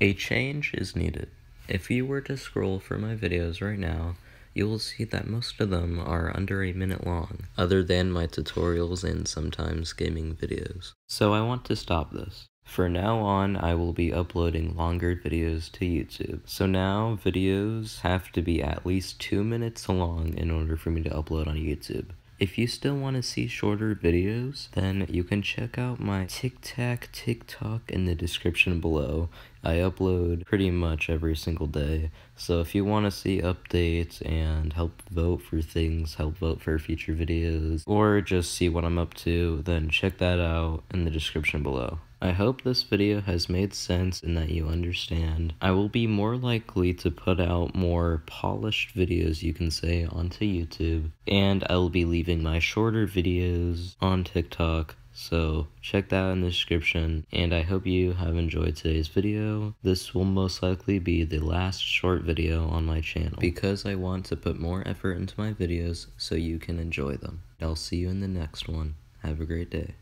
A change is needed. If you were to scroll through my videos right now, you will see that most of them are under a minute long, other than my tutorials and sometimes gaming videos. So I want to stop this. For now on, I will be uploading longer videos to YouTube. So now, videos have to be at least 2 minutes long in order for me to upload on YouTube. If you still want to see shorter videos, then you can check out my TikTok TikTok in the description below. I upload pretty much every single day, so if you want to see updates and help vote for things, help vote for future videos, or just see what I'm up to, then check that out in the description below. I hope this video has made sense and that you understand. I will be more likely to put out more polished videos, you can say, onto YouTube, and I will be leaving my shorter videos on TikTok so check that in the description and I hope you have enjoyed today's video. This will most likely be the last short video on my channel because I want to put more effort into my videos so you can enjoy them. I'll see you in the next one. Have a great day.